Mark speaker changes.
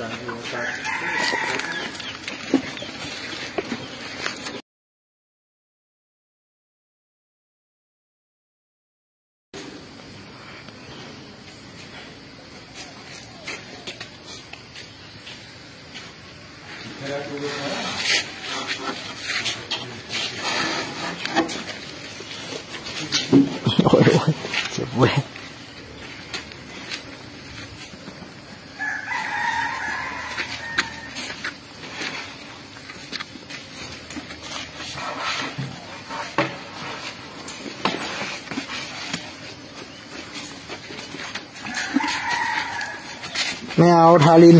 Speaker 1: Oye, se fue. ไม่เอาทาริน